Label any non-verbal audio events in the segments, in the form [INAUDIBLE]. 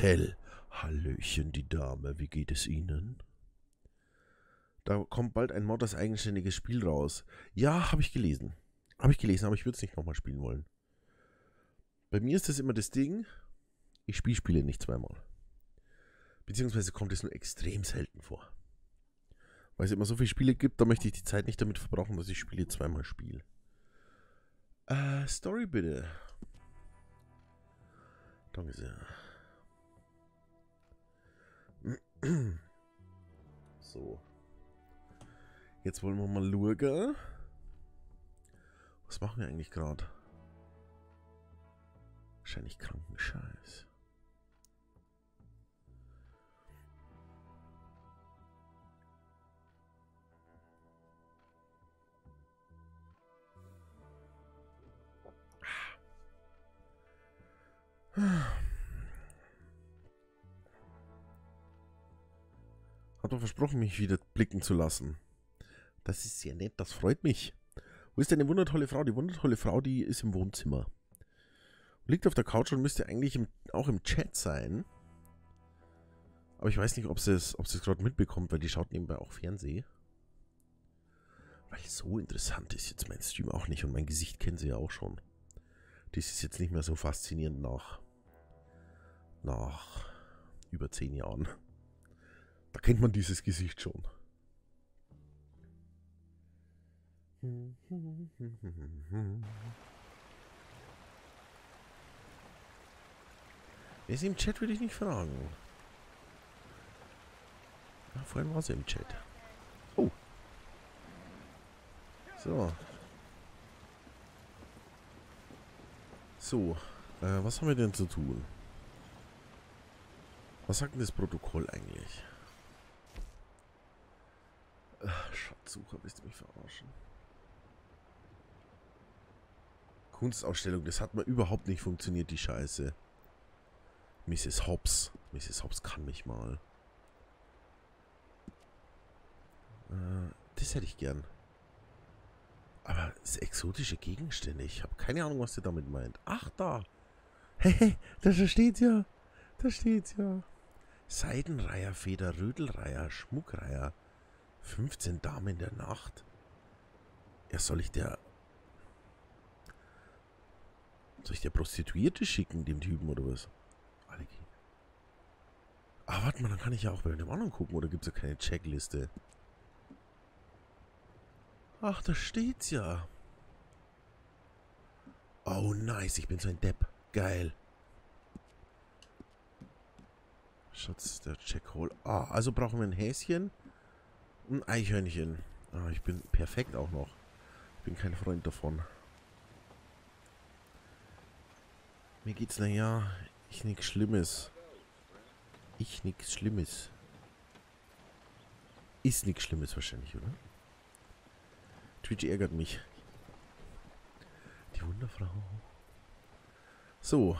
moin, Tell. Hallöchen, die Dame. Wie geht es Ihnen? Da kommt bald ein Mod eigenständiges Spiel raus. Ja, habe ich gelesen. Habe ich gelesen, aber ich würde es nicht nochmal spielen wollen. Bei mir ist das immer das Ding, ich spiele Spiele nicht zweimal. Beziehungsweise kommt es nur extrem selten vor. Weil es immer so viele Spiele gibt, da möchte ich die Zeit nicht damit verbrauchen, dass ich Spiele zweimal spiele. Äh, Story bitte. Danke sehr. So. Jetzt wollen wir mal schauen. Was machen wir eigentlich gerade? Wahrscheinlich kranken Scheiß. Hat doch versprochen, mich wieder blicken zu lassen. Das ist sehr nett, das freut mich. Wo ist denn die wundertolle Frau? Die wundertolle Frau, die ist im Wohnzimmer. Liegt auf der Couch und müsste eigentlich im, auch im Chat sein. Aber ich weiß nicht, ob sie es, ob sie es gerade mitbekommt, weil die schaut nebenbei auch Fernsehen. Weil so interessant ist jetzt mein Stream auch nicht und mein Gesicht kennen sie ja auch schon. Das ist jetzt nicht mehr so faszinierend nach, nach über zehn Jahren. Da kennt man dieses Gesicht schon. Wer ist im Chat, würde ich nicht fragen. Ja, vorhin war sie im Chat. Oh. So. So. Äh, was haben wir denn zu tun? Was sagt denn das Protokoll eigentlich? Ach, Schatzsucher, willst du mich verarschen? Kunstausstellung, das hat mal überhaupt nicht funktioniert, die Scheiße. Mrs. Hobbs. Mrs. Hobbs kann mich mal. Äh, das hätte ich gern. Aber es exotische Gegenstände. Ich habe keine Ahnung, was der damit meint. Ach, da. Hey, da steht's ja. Da steht's ja. Seidenreiher, Feder, Rödelreiher, Schmuckreiher. 15 Damen der Nacht. Ja, soll ich der... Soll ich der Prostituierte schicken, dem Typen, oder was? Alle gehen. Ah, warte mal, dann kann ich ja auch bei dem anderen gucken, oder gibt es ja keine Checkliste? Ach, da steht's ja. Oh, nice, ich bin so ein Depp. Geil. Schatz, der Checkhole. Ah, also brauchen wir ein Häschen. Ein Eichhörnchen. Ah, ich bin perfekt auch noch. Ich bin kein Freund davon. Mir geht's, naja, ich nix Schlimmes. Ich nix Schlimmes. Ist nix Schlimmes wahrscheinlich, oder? Twitch ärgert mich. Die Wunderfrau. So.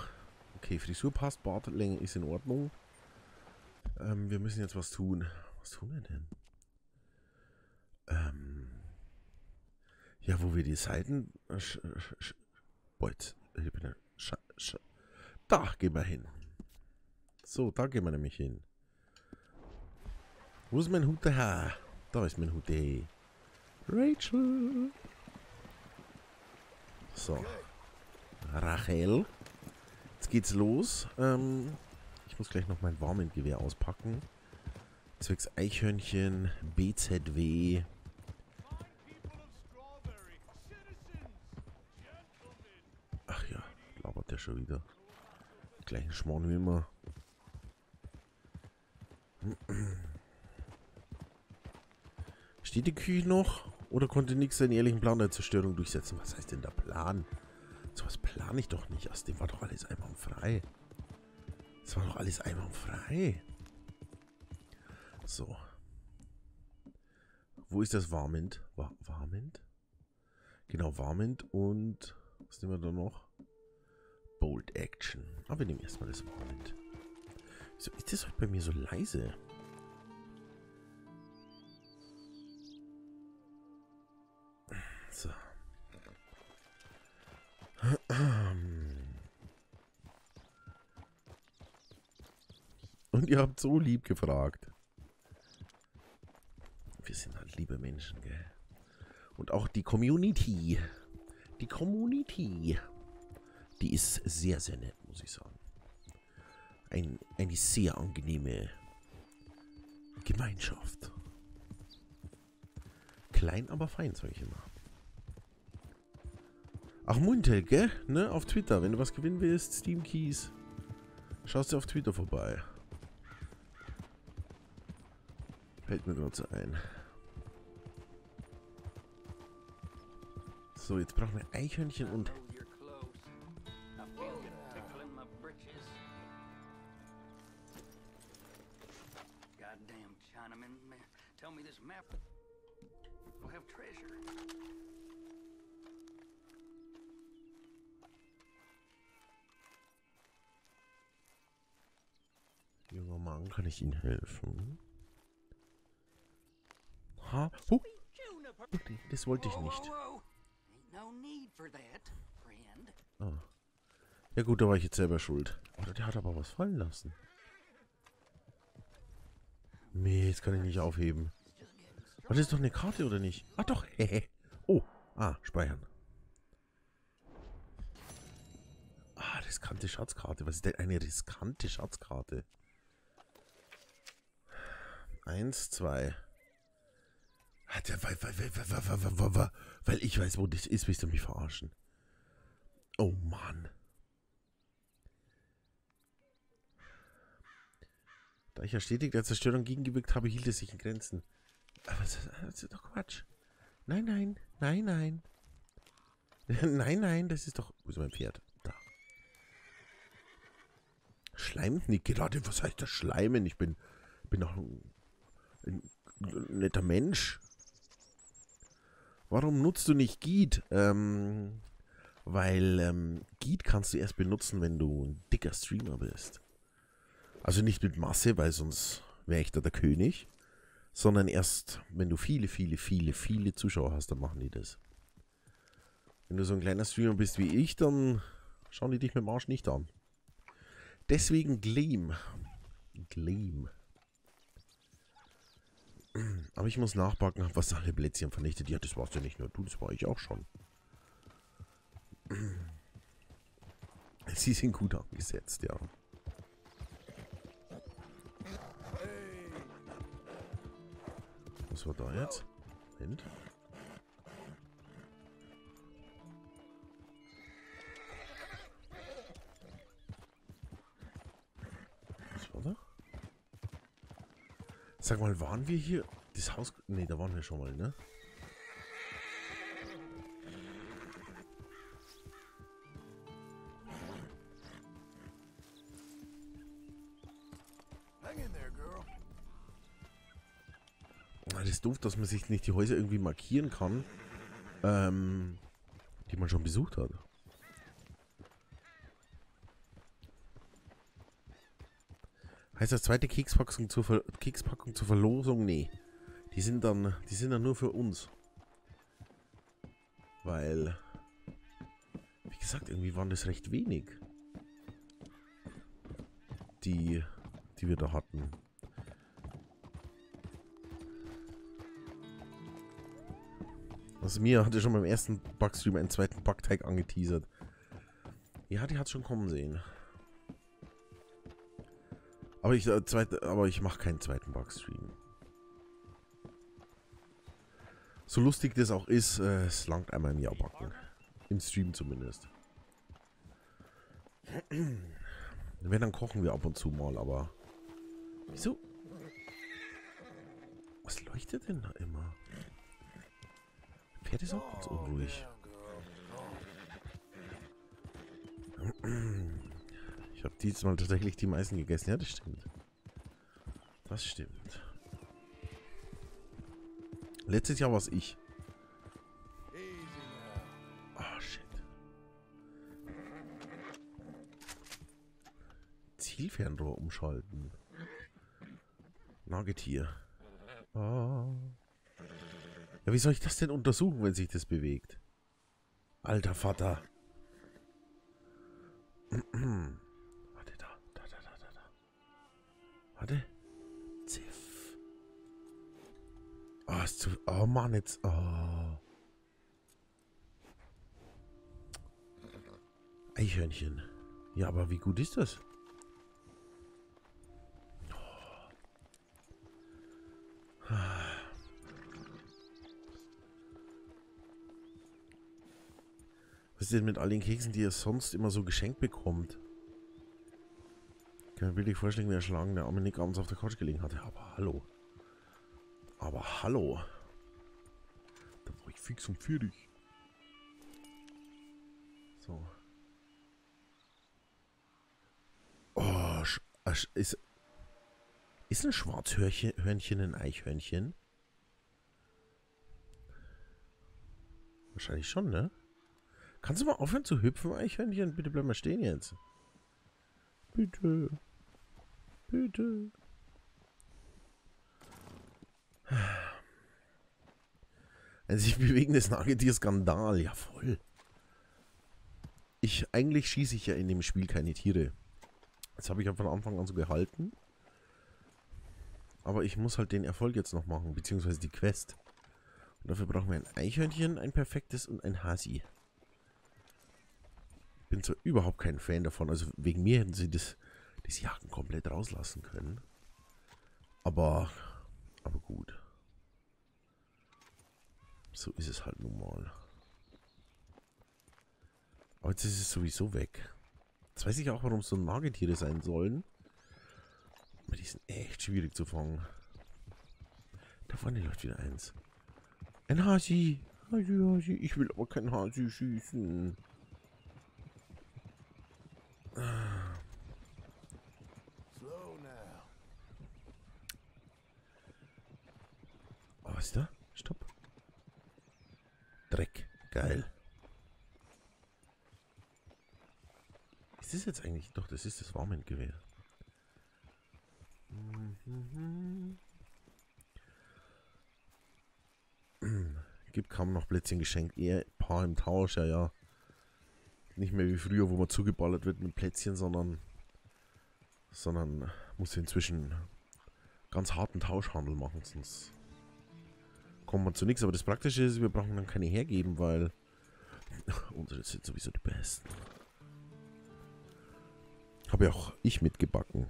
Okay, Frisur passt, Bartlänge ist in Ordnung. Ähm, wir müssen jetzt was tun. Was tun wir denn? Ähm, ja, wo wir die Seiten... Äh, sch, sch. Ich bin sch, sch, da gehen wir hin. So, da gehen wir nämlich hin. Wo ist mein Hut daher? Da ist mein Hut. Hey. Rachel. So. Rachel. Jetzt geht's los. Ähm, ich muss gleich noch mein Warmentgewehr auspacken. Zwecks Eichhörnchen, BZW. Ach ja, labert der schon wieder. Gleichen Schmarrn wie immer. Steht die Küche noch? Oder konnte nix seinen ehrlichen Plan der Zerstörung durchsetzen? Was heißt denn der Plan? So was plane ich doch nicht. Aus dem war doch alles einwandfrei. Das war doch alles einwandfrei. So. Wo ist das Warmint? War Warmint? Genau, Warmint und was nehmen wir da noch? Bold Action. Aber wir nehmen erstmal das Warrant. Wieso ist das heute bei mir so leise? So. Und ihr habt so lieb gefragt. Wir sind halt liebe Menschen, gell? Und auch die Community. Die Community. Die ist sehr, sehr nett, muss ich sagen. Ein, eine sehr angenehme Gemeinschaft. Klein, aber fein, sag ich immer. Ach, Muntel, gell? Ne? Auf Twitter. Wenn du was gewinnen willst, Steam Keys. Schaust du auf Twitter vorbei. Fällt mir gerade so ein. So, jetzt brauchen wir Eichhörnchen und... treasure. Junger Mann, kann ich Ihnen helfen? Ha? Oh. Das wollte ich nicht. Ah. Ja gut, da war ich jetzt selber schuld. Oder der hat aber was fallen lassen. Nee, jetzt kann ich nicht aufheben. War das doch eine Karte, oder nicht? Ah doch. [LAUGHS] Oh, ah, speichern. Ah, riskante Schatzkarte. Was ist denn eine riskante Schatzkarte? Eins, zwei. Weil, weil, weil, weil ich weiß, wo das ist, willst du mich verarschen. Oh Mann. Da ich ja stetig der Zerstörung gegengewirkt habe, hielt es sich in Grenzen. Das, das ist doch Quatsch. Nein, nein, nein, nein. [LAUGHS] nein, nein, das ist doch... Wo ist mein Pferd? Da. Schleimt nicht gerade. Was heißt das Schleimen? Ich bin, bin doch ein, ein netter Mensch. Warum nutzt du nicht Git? Ähm, weil ähm, Git kannst du erst benutzen, wenn du ein dicker Streamer bist. Also nicht mit Masse, weil sonst wäre ich da der König. Sondern erst, wenn du viele, viele, viele, viele Zuschauer hast, dann machen die das. Wenn du so ein kleiner Streamer bist wie ich, dann schauen die dich mit dem Arsch nicht an. Deswegen Gleam. Gleam. Aber ich muss nachbacken, was alle Plätzchen vernichtet. Ja, das warst ja nicht nur du, das war ich auch schon. Sie sind gut angesetzt, ja. Was war da jetzt? Moment. Was war da? Sag mal, waren wir hier? Das Haus... Ne, da waren wir schon mal, ne? Ist doof, dass man sich nicht die Häuser irgendwie markieren kann, ähm, die man schon besucht hat. Heißt das zweite Kekspackung zur, Ver Kekspackung zur Verlosung? Nee. Die sind dann, die sind dann nur für uns. Weil, wie gesagt, irgendwie waren das recht wenig. Die, die wir da hatten. Also mir hatte schon beim ersten Bugstream einen zweiten Bugtag angeteasert. Ja, die hat schon kommen sehen. Aber ich, äh, zweite, aber ich mache keinen zweiten Bugstream. So lustig das auch ist, äh, es langt einmal im Jahr backen. Im Stream zumindest. Wenn, dann kochen wir ab und zu mal, aber... Wieso? Was leuchtet denn da immer? Pferd ist auch ganz unruhig. Ich habe diesmal tatsächlich die meisten gegessen. Ja, das stimmt. Das stimmt. Letztes Jahr war es ich. Oh, shit. Zielfernrohr umschalten. Nagetier. Oh. Ja, wie soll ich das denn untersuchen, wenn sich das bewegt? Alter Vater. [CLEARS THROAT] Warte. Ziff. Oh, ist zu. Oh Mann, jetzt. Oh. Eichhörnchen. Ja, aber wie gut ist das? Ist denn mit all den Keksen, die ihr sonst immer so geschenkt bekommt? Ich kann mir wirklich vorstellen, wie erschlagen der arme Nick abends auf der Couch gelegen hatte. Aber hallo. Aber hallo. Da war ich fix und fertig. So. Oh, ist, ist ein Schwarzhörnchen ein Eichhörnchen? Wahrscheinlich schon, ne? Kannst du mal aufhören zu hüpfen, Eichhörnchen? Bitte bleib mal stehen jetzt. Bitte. Bitte. Ein sich bewegendes Nagetier-Skandal. Ja, voll. Ich, eigentlich schieße ich ja in dem Spiel keine Tiere. Das habe ich ja von Anfang an so gehalten. Aber ich muss halt den Erfolg jetzt noch machen, beziehungsweise die Quest. Und dafür brauchen wir ein Eichhörnchen, ein perfektes und ein Hasi bin zwar überhaupt kein Fan davon, also wegen mir hätten sie das, das Jagen komplett rauslassen können. Aber, aber gut. So ist es halt nun mal. Aber jetzt ist es sowieso weg. Jetzt weiß ich auch, warum es so Nagetiere sein sollen. Aber die sind echt schwierig zu fangen. Da vorne läuft wieder eins. Ein Hasi. Hasi, Hasi. Ich will aber kein Hasi schießen. Oh, was ist da? Stopp. Dreck. Geil. Ist das jetzt eigentlich? Doch, das ist das Warmendgewehr. Gibt kaum noch Plätzchen geschenkt. Ein paar im Tausch, ja, ja. Nicht mehr wie früher, wo man zugeballert wird mit Plätzchen, sondern sondern muss inzwischen ganz harten Tauschhandel machen, sonst kommt man zu nichts. Aber das Praktische ist, wir brauchen dann keine hergeben, weil [LAUGHS] unsere sind sowieso die besten. Habe ja auch ich mitgebacken.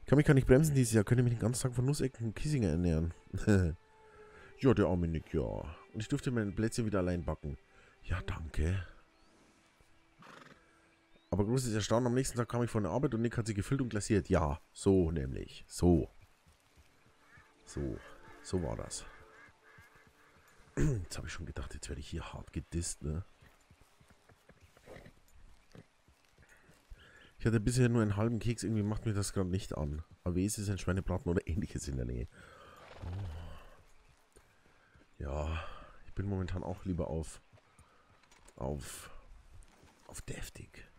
Ich kann mich gar nicht bremsen dieses Jahr. Könnte mich den ganzen Tag von Nussecken und Kiesinger ernähren. [LAUGHS] ja, der arme Nick, ja. Und ich durfte mein Plätzchen wieder allein backen. Ja, danke. Aber großes Erstaunen, am nächsten Tag kam ich von der Arbeit und Nick hat sie gefüllt und glasiert. Ja, so nämlich. So. So. So war das. Jetzt habe ich schon gedacht, jetzt werde ich hier hart gedisst, ne? Ich hatte bisher nur einen halben Keks, irgendwie macht mir das gerade nicht an. Aber wie ist es ein Schweinebraten oder ähnliches in der Nähe? Oh. Ja, ich bin momentan auch lieber auf auf auf deftig.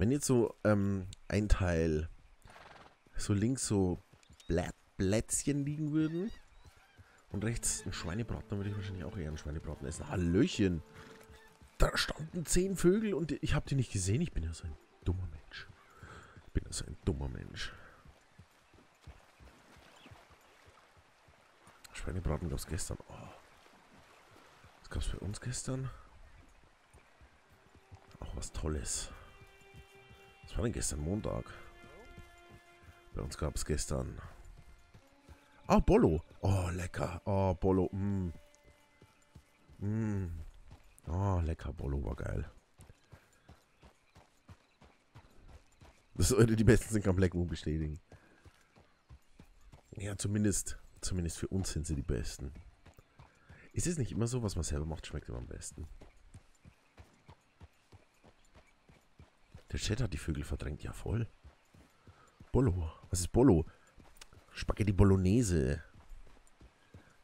Wenn jetzt so ähm, ein Teil so links so Blä Plätzchen liegen würden und rechts ein Schweinebraten, dann würde ich wahrscheinlich auch eher einen Schweinebraten essen. Hallöchen! Da standen zehn Vögel und ich habe die nicht gesehen. Ich bin ja so ein dummer Mensch. Ich bin ja so ein dummer Mensch. Schweinebraten gab es gestern. Oh. Was gab es bei uns gestern? Auch was Tolles. Was war denn gestern Montag? Bei uns gab es gestern. Ah, Bollo. Oh, lecker. Oh, Bollo. Mm. Mm. Oh, lecker. Bollo war geil. Das sollte die Besten sind, kann Blackmoon bestätigen. Ja, zumindest, zumindest für uns sind sie die Besten. Ist es nicht immer so, was man selber macht, schmeckt immer am besten? Der Chat hat die Vögel verdrängt. Ja, voll. Bollo. Was ist Bollo? Spaghetti Bolognese.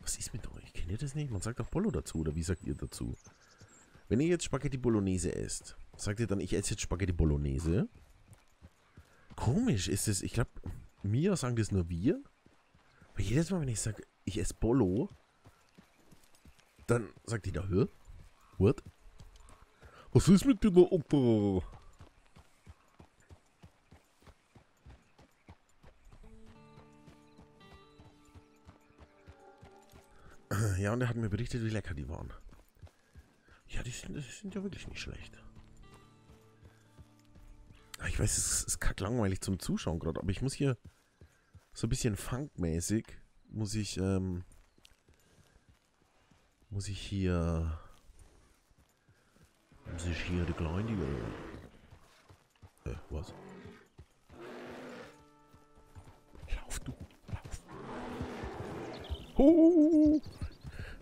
Was ist mit euch? Kennt ihr das nicht? Man sagt auch Bollo dazu. Oder wie sagt ihr dazu? Wenn ihr jetzt Spaghetti Bolognese esst, sagt ihr dann, ich esse jetzt Spaghetti Bolognese? Komisch ist es. Ich glaube, mir sagen das nur wir. Aber jedes Mal, wenn ich sage, ich esse Bollo, dann sagt jeder, hör? What? Was ist mit dir, Opa? Ja, und er hat mir berichtet, wie lecker die waren. Ja, die sind, die sind ja wirklich nicht schlecht. Ich weiß, es ist kack langweilig zum Zuschauen gerade, aber ich muss hier so ein bisschen funkmäßig, muss ich, ähm, muss ich hier, muss ich hier die kleine, äh, äh, was? Lauf du, lauf. Oh,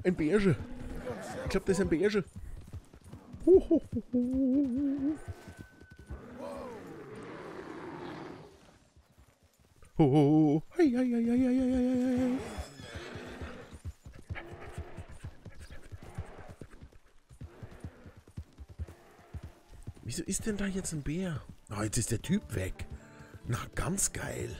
ein Bärsche. Ich glaube, das ist ein Bärsche. Ho, hei, hei. Wieso ist denn da jetzt ein Bär? Ah, jetzt ist der Typ weg. Na, ganz geil.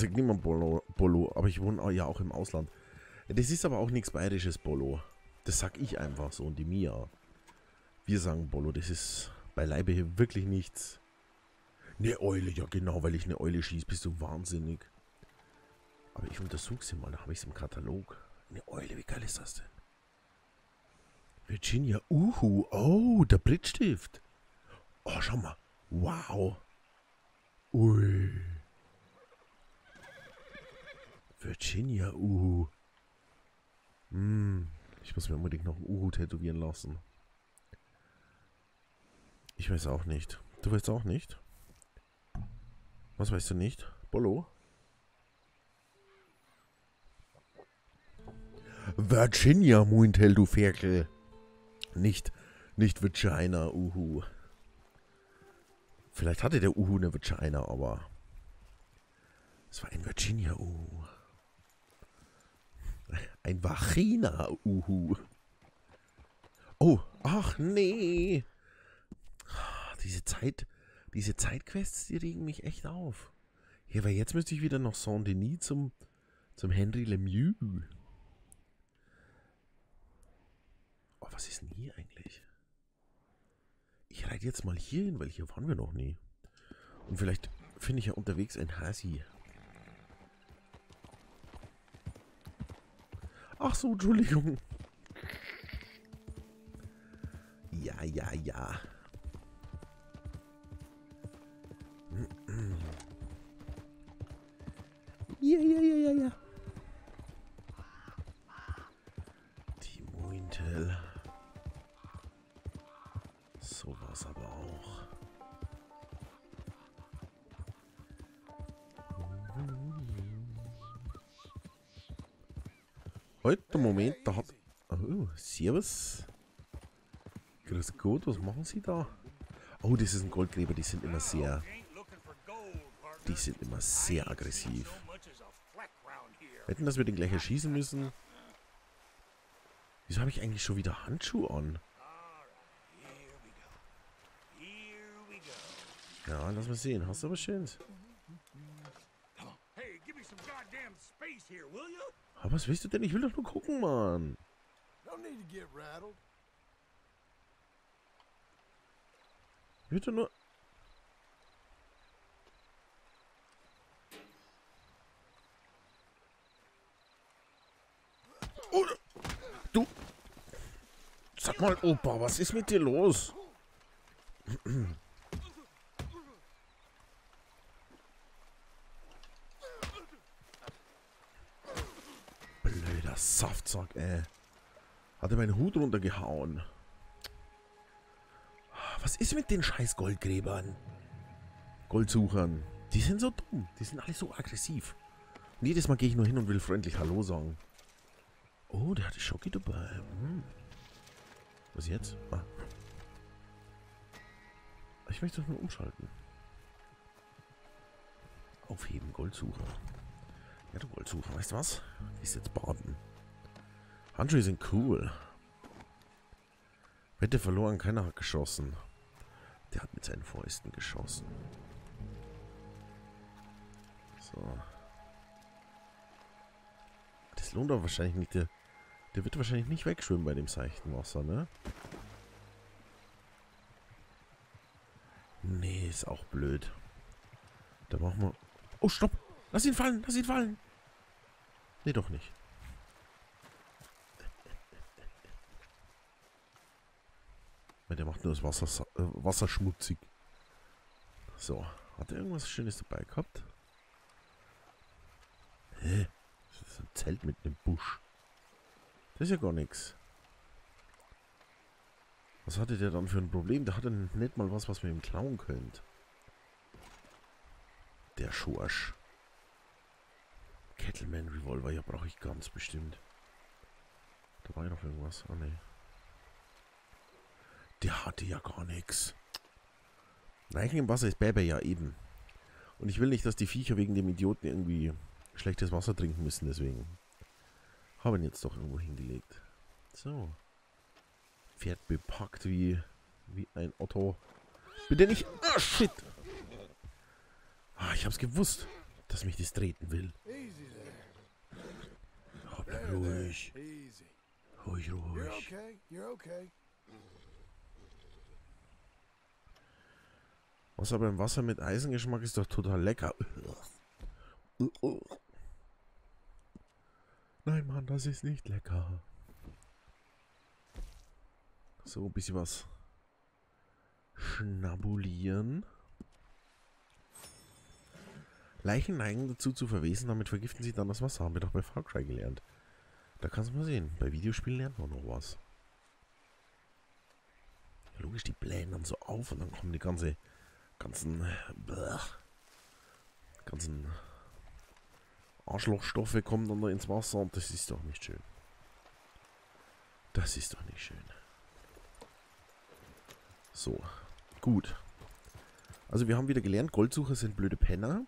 Sagt niemand Bolo, Bolo, aber ich wohne ja auch im Ausland. Das ist aber auch nichts bayerisches Bolo. Das sag ich einfach so und die Mia. Wir sagen Bolo, das ist beileibe hier wirklich nichts. Eine Eule, ja genau, weil ich eine Eule schieße, bist du wahnsinnig. Aber ich untersuche sie mal, da habe ich es im Katalog. Eine Eule, wie geil ist das denn? Virginia, uhu, oh, der Brittstift. Oh, schau mal. Wow. Ui. Virginia, uhu. Hm, ich muss mir unbedingt noch ein Uhu tätowieren lassen. Ich weiß auch nicht. Du weißt auch nicht? Was weißt du nicht? Bolo? Virginia, Muintel, du Ferkel. Nicht, nicht Vagina, Uhu. Vielleicht hatte der Uhu eine Vagina, aber es war ein Virginia, Uhu. Ein Vagina, Uhu. Oh, ach nee. Diese Zeit, diese Zeitquests, die regen mich echt auf. Ja, weil jetzt müsste ich wieder nach Saint-Denis zum, zum Henry Lemieux. Oh, was ist denn hier eigentlich? Ich reite jetzt mal hier hin, weil hier waren wir noch nie. Und vielleicht finde ich ja unterwegs ein Hasi. Ach so, Entschuldigung. Ja, ja, ja. Ja, ja, ja, ja, ja. Servus. Grüß Gott, was machen Sie da? Oh, das ist ein Goldgräber, die sind immer sehr... Die sind immer sehr aggressiv. Wetten, dass wir den gleich erschießen müssen? Wieso habe ich eigentlich schon wieder Handschuhe an? Ja, lass mal sehen. Hast du aber schön. Aber was willst du denn? Ich will doch nur gucken, Mann. Get rattled. Doch nur... Oh, du... Sag mal, Opa, was ist mit dir los? Blöder Saftsack, ey. Hat er meinen Hut runtergehauen. Was ist mit den scheiß Goldgräbern? Goldsuchern. Die sind so dumm. Die sind alle so aggressiv. Und jedes Mal gehe ich nur hin und will freundlich Hallo sagen. Oh, der hatte Schoki dabei. Hm. Was jetzt? Ah. Ich möchte das nur umschalten. Aufheben, Goldsucher. Ja, du Goldsucher, weißt du was? Ist jetzt baden. Handschuhe sind cool. Wette verloren, keiner hat geschossen. Der hat mit seinen Fäusten geschossen. So. Das lohnt aber wahrscheinlich nicht. Der, der wird wahrscheinlich nicht wegschwimmen bei dem seichten Wasser, ne? ist auch blöd. Da machen wir... Oh, stopp! Lass ihn fallen! Lass ihn fallen! Nee, doch nicht. Der macht nur das Wasser, äh, Wasser schmutzig. So. Hat er irgendwas Schönes dabei gehabt? Hä? Das ist ein Zelt mit einem Busch. Das ist ja gar nichts. Was hatte der dann für ein Problem? Der hatte nicht mal was, was wir ihm klauen könnt. Der Schorsch. Kettleman Revolver, ja, brauche ich ganz bestimmt. Da war ja noch irgendwas. Ah, ne. Der hatte ja gar nichts. Leichen im Wasser ist Bäber ja eben. Und ich will nicht, dass die Viecher wegen dem Idioten irgendwie schlechtes Wasser trinken müssen, deswegen. Haben ihn jetzt doch irgendwo hingelegt. So. Pferd bepackt wie, wie ein Otto. Bitte nicht. Ah, shit. Ah, ich hab's gewusst, dass mich das treten will. Oh, bleib ruhig. Ruhig, You're ruhig. Wasser beim Wasser mit Eisengeschmack ist doch total lecker. Nein, Mann, das ist nicht lecker. So, ein bisschen was schnabulieren. Leichen neigen dazu zu verwesen, damit vergiften sie dann das Wasser. Haben wir doch bei Far Cry gelernt. Da kannst du mal sehen. Bei Videospielen lernt man noch was. Ja, logisch, die blähen dann so auf und dann kommen die ganze, ganzen, bläh, ganzen Arschlochstoffe kommen dann da ins Wasser und das ist doch nicht schön. Das ist doch nicht schön. So, gut. Also wir haben wieder gelernt, Goldsucher sind blöde Penner.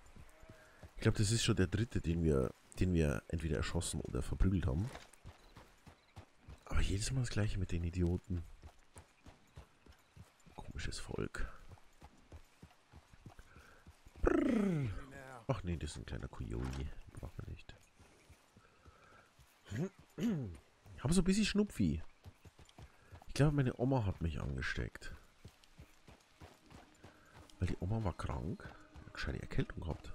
Ich glaube, das ist schon der dritte, den wir, den wir entweder erschossen oder verprügelt haben. Aber jedes Mal das gleiche mit den Idioten. Komisches Volk. Ach nee, das ist ein kleiner Kujoli. Braucht man nicht. Ich habe so ein bisschen Schnupfi. Ich glaube, meine Oma hat mich angesteckt. Weil die Oma war krank. Hat gescheite Erkältung gehabt.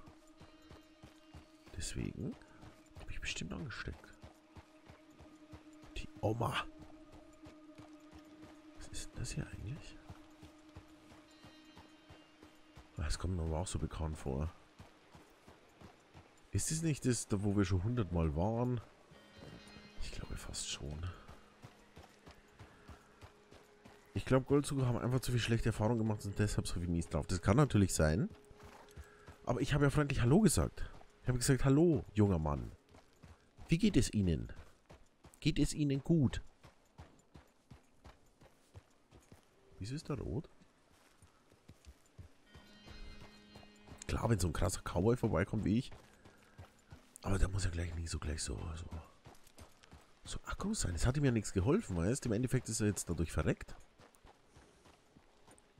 Deswegen habe ich bestimmt angesteckt. Die Oma. Was ist denn das hier eigentlich? Kommt mir aber auch so bekannt vor. Ist es nicht das, da wo wir schon hundertmal waren? Ich glaube fast schon. Ich glaube, Goldsucher haben einfach zu viel schlechte Erfahrungen gemacht und deshalb so viel mies drauf. Das kann natürlich sein. Aber ich habe ja freundlich Hallo gesagt. Ich habe gesagt, hallo, junger Mann. Wie geht es Ihnen? Geht es Ihnen gut? Wieso ist der rot? Klar, wenn so ein krasser Cowboy vorbeikommt wie ich. Aber der muss ja gleich nicht so gleich so, so, so aggro sein. Es hat ihm ja nichts geholfen, weißt Im Endeffekt ist er jetzt dadurch verreckt.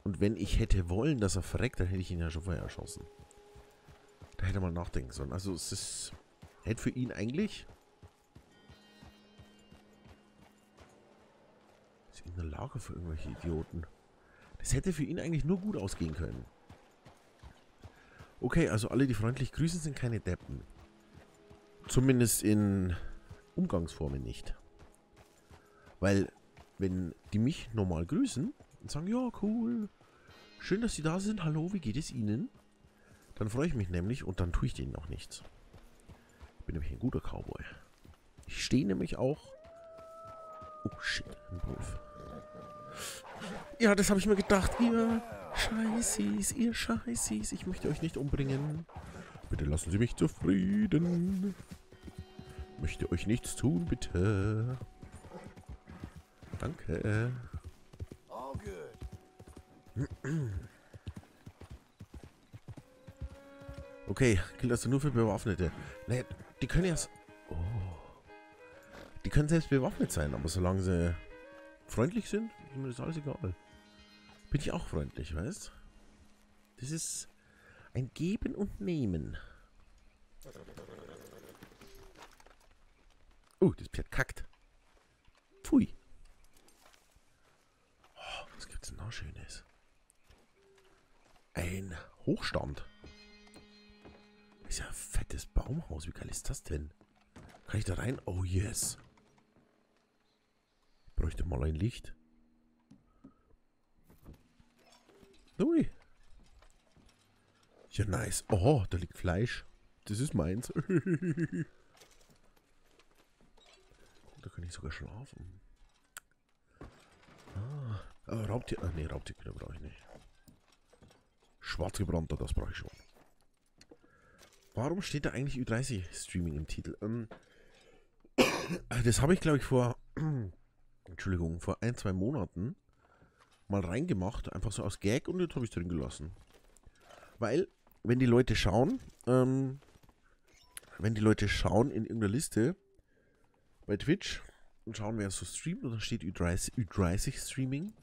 Und wenn ich hätte wollen, dass er verreckt, dann hätte ich ihn ja schon vorher erschossen. Da hätte man nachdenken sollen. Also es ist... Hätte für ihn eigentlich... Ist in der Lager für irgendwelche Idioten. Das hätte für ihn eigentlich nur gut ausgehen können. Okay, also alle, die freundlich grüßen, sind keine Deppen. Zumindest in Umgangsformen nicht. Weil, wenn die mich normal grüßen und sagen, ja, cool, schön, dass Sie da sind, hallo, wie geht es Ihnen? Dann freue ich mich nämlich und dann tue ich denen auch nichts. Ich bin nämlich ein guter Cowboy. Ich stehe nämlich auch... Oh, shit, ein Wolf. Ja, das habe ich mir gedacht. Ihr Scheißis, ihr Scheißis, ich möchte euch nicht umbringen. Bitte lassen Sie mich zufrieden. Möchte euch nichts tun, bitte. Danke. All good. [CLEARS THROAT] Okay, gilt also nur für Bewaffnete. Nee, die können ja... Oh. Die können selbst bewaffnet sein, aber solange sie freundlich sind, ist mir das alles egal. Bin ich auch freundlich, weißt? Das ist ein Geben und Nehmen. Oh, das Pferd kackt. Pfui. Oh, was gibt's denn noch Schönes? Ein. Hochstand. Das ist ja ein fettes Baumhaus. Wie geil ist das denn? Kann ich da rein? Oh yes. Bräuchte mal ein Licht. Ui. Ja, nice. Oh, da liegt Fleisch. Das ist meins. [LAUGHS] da kann ich sogar schlafen. Ah, ah Raubtier. Ah, nee, Raubtierkühler brauche ich nicht. Schwarzgebrannter, das brauche ich schon. Warum steht da eigentlich Ü30 Streaming im Titel? Ähm, [COUGHS] das habe ich, glaube ich, vor, [COUGHS] Entschuldigung, vor ein, zwei Monaten mal reingemacht, einfach so aus Gag und jetzt habe ich drin gelassen. Weil, wenn die Leute schauen, ähm, wenn die Leute schauen in irgendeiner Liste bei Twitch und schauen, wer so streamt und dann steht Ü30, Ü30 Streaming,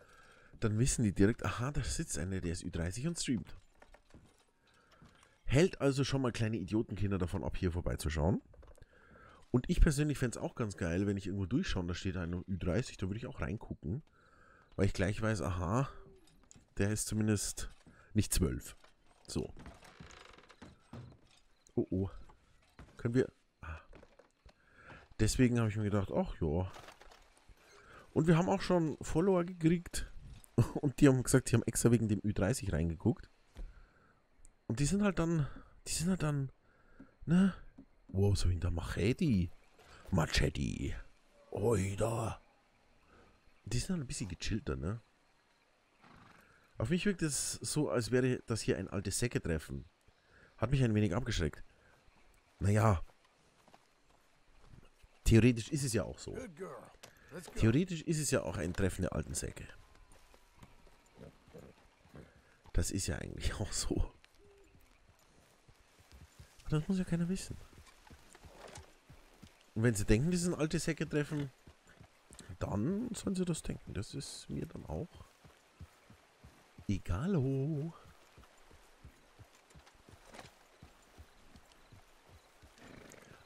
dann wissen die direkt, aha, da sitzt einer, der ist Ü30 und streamt. Hält also schon mal kleine Idiotenkinder davon ab, hier vorbeizuschauen. Und ich persönlich fände es auch ganz geil, wenn ich irgendwo durchschaue und da steht einer Ü30, da würde ich auch reingucken. Weil ich gleich weiß, aha, der ist zumindest nicht zwölf. So. Oh oh. Können wir... Ah. Deswegen habe ich mir gedacht, ach ja. Und wir haben auch schon Follower gekriegt. [LAUGHS] Und die haben gesagt, die haben extra wegen dem Ü30 reingeguckt. Und die sind halt dann... Die sind halt dann... Ne? Wow, so hinter Machete. Machete. Oida. Die sind halt ein bisschen gechillter, ne? Auf mich wirkt es so, als wäre das hier ein altes Säcke-Treffen. Hat mich ein wenig abgeschreckt. Naja. Theoretisch ist es ja auch so. Theoretisch ist es ja auch ein Treffen der alten Säcke. Das ist ja eigentlich [LAUGHS] auch so. Aber das muss ja keiner wissen. Und wenn sie denken, die sind alte Säcke treffen, dann sollen sie das denken. Das ist mir dann auch egalo.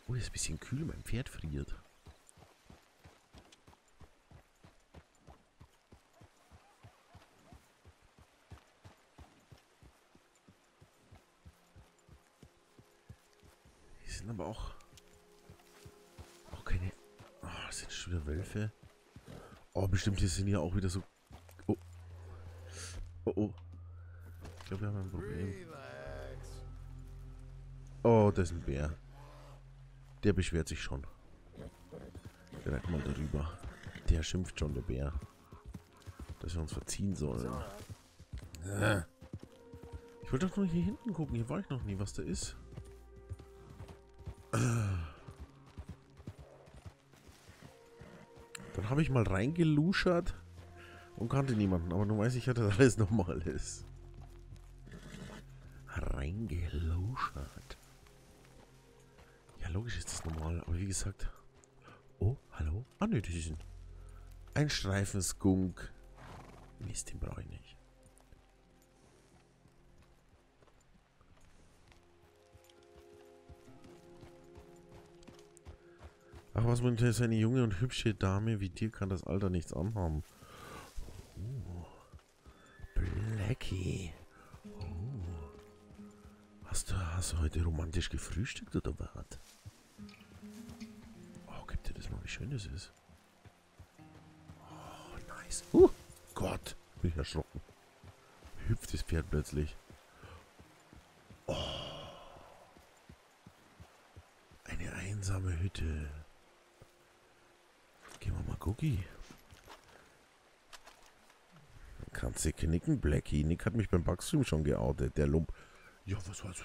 Oh, ist ein bisschen kühl, mein Pferd friert. Die sind aber auch... Auch keine... Oh, das sind schon wieder Wölfe. Oh, bestimmt, hier sind ja auch wieder so... Oh. Oh, oh. Ich glaube, wir haben ein Problem. Oh, das ist ein Bär. Der beschwert sich schon. Direkt mal darüber. Der schimpft schon, der Bär. Dass wir uns verziehen sollen. Ich wollte doch nur hier hinten gucken. Hier war ich noch nie, was da ist. Habe ich mal reingeluschert und kannte niemanden. Aber nun weiß ich ja, dass alles normal ist. Reingeluschert. Ja, logisch ist das normal. Aber wie gesagt... Oh, hallo? Ah, ne, das ist ein... Ein Streifen Skunk. Mist, den brauche ich nicht. Ach, was mit so eine junge und hübsche Dame wie dir kann das Alter nichts anhaben. Oh. Blackie. Oh. Hast du, hast du heute romantisch gefrühstückt oder was? Oh, gib dir das mal, wie schön das ist. Oh, nice. Uh, Gott, bin ich erschrocken. Hüpft das Pferd plötzlich. Oh. Eine einsame Hütte. Cookie. Kannst du knicken, Blackie. Nick hat mich beim Backstream schon geoutet, der Lump. Ja, was war's?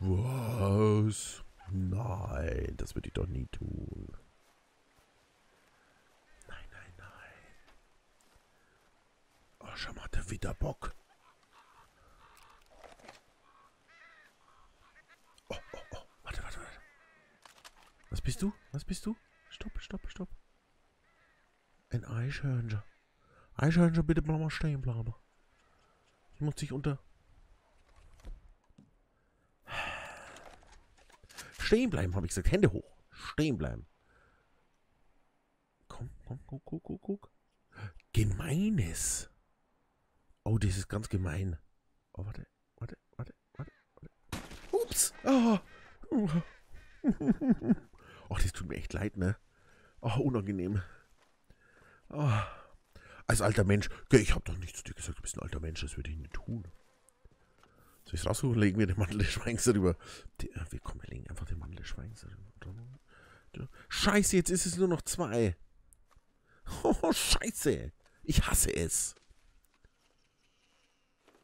Was? Nein, das würde ich doch nie tun. Nein, nein, nein. Oh, schau mal, der Witterbock. Oh, oh, oh. Warte, warte, warte. Was bist du? Was bist du? Stopp, stopp, stopp. Ein Eichhörnchen. Eichhörnchen, bitte mal stehen bleiben. Ich muss dich unter... Stehen bleiben, habe ich gesagt. Hände hoch. Stehen bleiben. Komm, komm, guck, guck, guck, guck. Gemeines. Oh, das ist ganz gemein. Oh, warte. warte, warte, warte, warte. Ups. Ah. [LAUGHS] Ach, das tut mir echt leid, ne? Ach, unangenehm. Ah. Als alter Mensch, ich hab doch nichts zu dir gesagt, du bist ein alter Mensch, das würde ich nicht tun. Soll ich raussuchen, legen wir den Mantel des Schweigens darüber. Äh, wir kommen, wir legen einfach den Mantel des Schweigens darüber. Scheiße, jetzt ist es nur noch zwei. [LAUGHS] Oh, scheiße. Ich hasse es.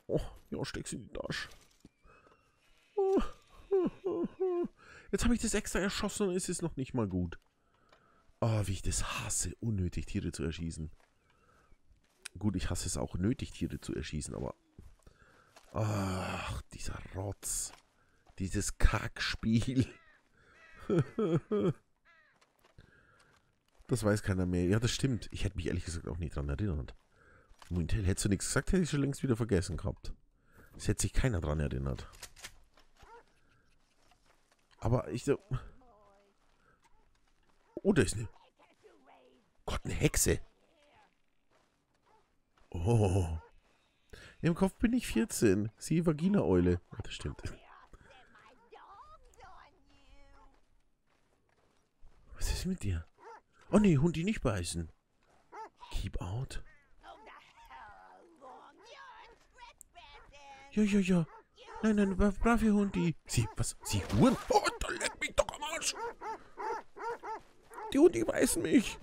Oh, ja, steck's in die Tasche. Oh, [LAUGHS] Jetzt habe ich das extra erschossen und es ist noch nicht mal gut. Oh, wie ich das hasse, unnötig Tiere zu erschießen. Gut, ich hasse es auch, nötig Tiere zu erschießen, aber... Ach, dieser Rotz. Dieses Kackspiel. das weiß keiner mehr. Ja, das stimmt. Ich hätte mich ehrlich gesagt auch nicht dran erinnert. Mointel, hättest du nichts gesagt, hätte ich schon längst wieder vergessen gehabt. Es hätte sich keiner dran erinnert. Aber ich so... Oh, da ist eine... Gott, eine Hexe. Oh. Im Kopf bin ich 14. Sie Vagina-Eule. Ja, das stimmt. Was ist mit dir? Oh nee, Hund, die nicht beißen. Keep out. Ja, ja, ja. Nein, nein, brave Hundi. Sie, was? Sie Huren? Oh, da leck mich doch am Arsch. Die Hundi beißen mich.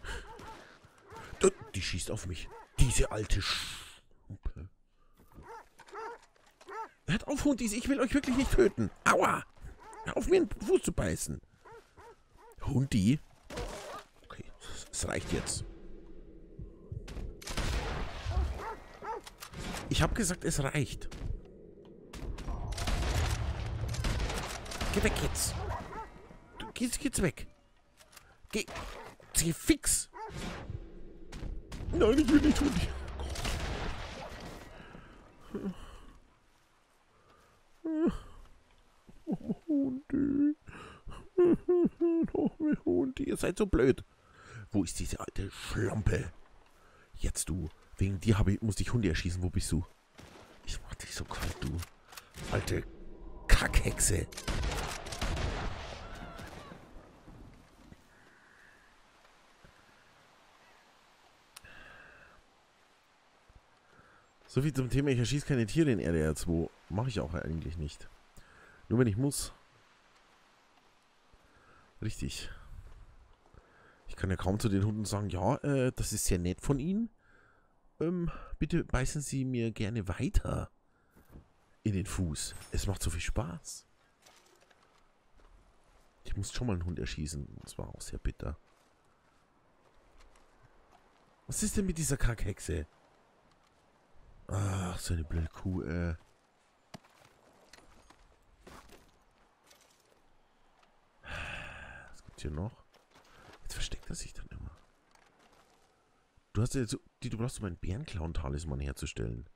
Die, schießt auf mich. Diese alte Schumpe. Hört auf, Hundis, ich will euch wirklich nicht töten. Aua! Hör auf, mir den Fuß zu beißen. Hundi? Okay, es reicht jetzt. Ich habe gesagt, es reicht. Geh weg jetzt. Du, gehst jetzt weg. Geh. Geh fix. Nein, ich will nicht Hundi. Oh, Hundi. Oh, Hundi, ihr seid so blöd. Wo ist diese alte Schlampe? Jetzt du. Wegen dir ich, musste ich Hunde erschießen. Wo bist du? Ich mach dich so kalt, du. Alte Kackhexe. So viel zum Thema, ich erschieße keine Tiere in RDR 2. Mache ich auch eigentlich nicht. Nur wenn ich muss. Richtig. Ich kann ja kaum zu den Hunden sagen, ja, äh, das ist sehr nett von Ihnen. Ähm, bitte beißen Sie mir gerne weiter in den Fuß. Es macht so viel Spaß. Ich muss schon mal einen Hund erschießen. Das war auch sehr bitter. Was ist denn mit dieser Kackhexe? Ach, so eine blöde Kuh, äh. Was gibt's hier noch? Jetzt versteckt er sich dann immer. Du hast ja so, die, du brauchst um einen Bärenclown-Talisman herzustellen.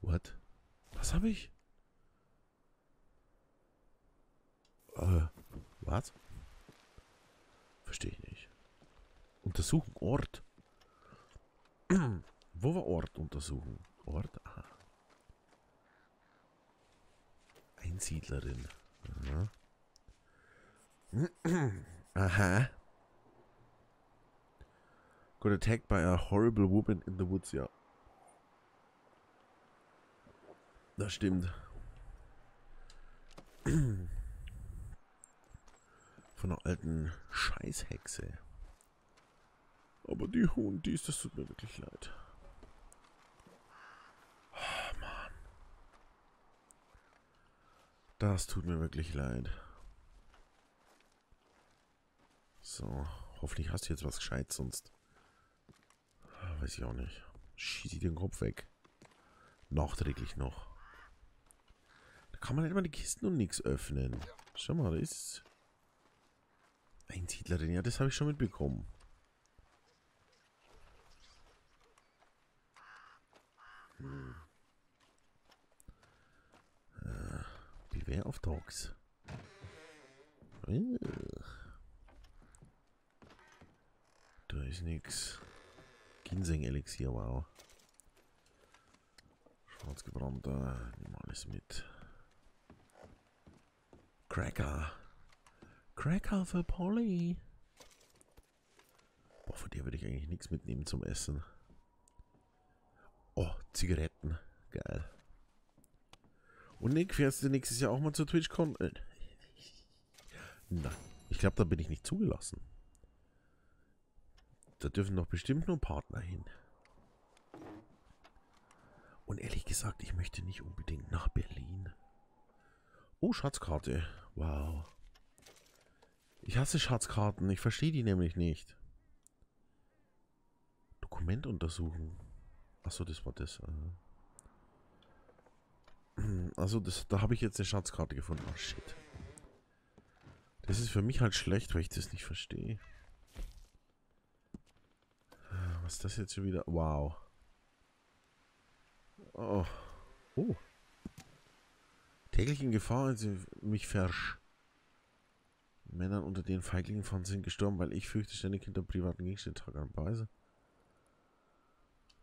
What? Was habe ich? Äh, was? Verstehe ich nicht. Untersuchen Ort. [CLEARS THROAT] Wo war Ort untersuchen? Ort? Aha. Einsiedlerin. Aha. Aha. Got attacked by a horrible woman in the woods, ja. Das stimmt. Von einer alten Scheißhexe. Aber die Hundis, das tut mir wirklich leid. Das tut mir wirklich leid. So, hoffentlich hast du jetzt was gescheit, sonst weiß ich auch nicht. Schieß ich den Kopf weg. Nachträglich noch. Da kann man nicht mal die Kisten und nichts öffnen. Schau mal, da ist Einsiedlerin. Ja, das habe ich schon mitbekommen. Hm. Beware of Dogs. Da ist nix. Ginseng-Elixier, wow. Schwarzgebrannter, nimm alles mit. Cracker. Cracker für Polly. Boah, von der würde ich eigentlich nichts mitnehmen zum Essen. Oh, Zigaretten. Geil. Und Nick, fährst du nächstes Jahr auch mal zur TwitchCon? Äh, Nein. Ich glaube, da bin ich nicht zugelassen. Da dürfen doch bestimmt nur Partner hin. Und ehrlich gesagt, ich möchte nicht unbedingt nach Berlin. Oh, Schatzkarte. Wow. Ich hasse Schatzkarten. Ich verstehe die nämlich nicht. Dokument untersuchen. Achso, das war das. Äh. [CLEARS THROAT] Also, das, da habe ich jetzt eine Schatzkarte gefunden. Oh, shit. Das ist für mich halt schlecht, weil ich das nicht verstehe. Was ist das jetzt schon wieder? Wow. Oh. Oh. Täglich in Gefahr, als mich versch. Männern unter den Feiglingen von sind gestorben, weil ich fürchte ständig hinter privaten Gegenständen trage an Weise.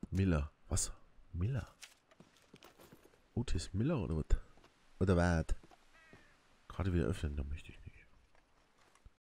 Miller. Was? Miller? Otis Miller oder was? Oder was? Gerade wieder öffnen, da möchte ich nicht.